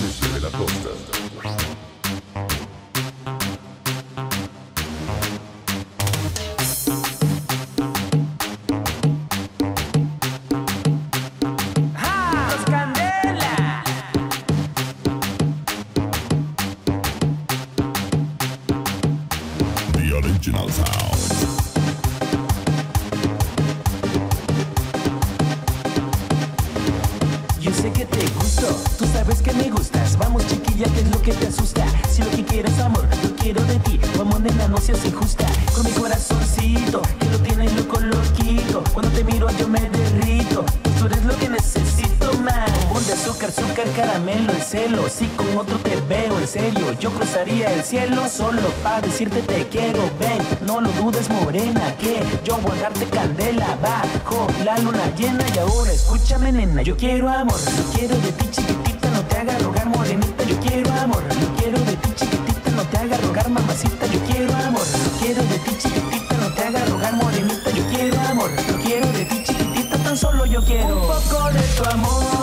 Desde de la costa. ¡Los Candela! The original sound. Sé que te gusto, tú sabes que me gustas. Vamos, chiquilla, ¿qué es lo que te asusta? Si lo que quieres amor, lo quiero de ti. Vamos, nena, no seas injusta. Con mi corazoncito, que lo tienes loco, loquito. Cuando te miro, yo me derrito. Tú eres lo que necesito más. Bombón de azúcar, azúcar, caramelo, el celo. Si con otro te veo, en serio. Yo cruzaría el cielo solo para decirte te quiero. Ven, no lo dudes, morena, que yo voy a darte candela. La luna llena y ahora escúchame, nena. Yo quiero amor, lo quiero de ti, chiquitita. No te haga rogar, morenita. Yo quiero amor, lo quiero de ti, chiquitita. No te haga rogar, mamacita. Yo quiero amor, lo quiero de ti, chiquitita. No te haga rogar, morenita. Yo quiero amor, lo quiero de ti, chiquitita. Tan solo yo quiero un poco de tu amor,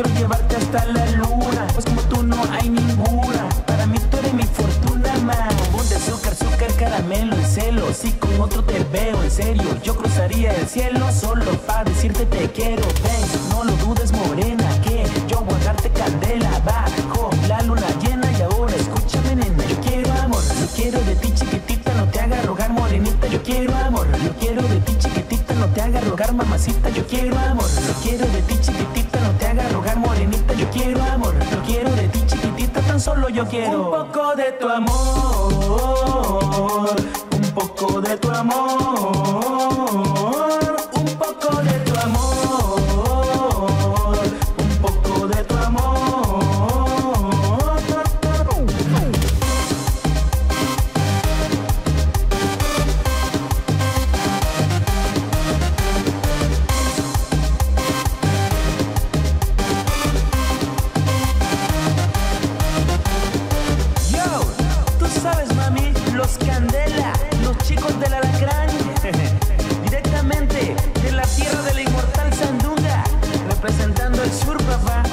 Quiero llevarte hasta la luna, pues como tú no hay ninguna. Para mí tú eres mi fortuna más. Bombón de azúcar, azúcar, caramelo, el celo. Si con otro te veo, en serio, yo cruzaría el cielo solo para decirte te quiero. Haga rogar, mamacita. Yo quiero amor, lo quiero de ti, chiquitita. No te haga rogar, morenita. Yo quiero amor, lo quiero de ti, chiquitita. Tan solo yo quiero un poco de tu amor, un poco de tu amor, Candela, los chicos del Alacrán, directamente de la tierra de la inmortal Sandunga, representando el sur, papá.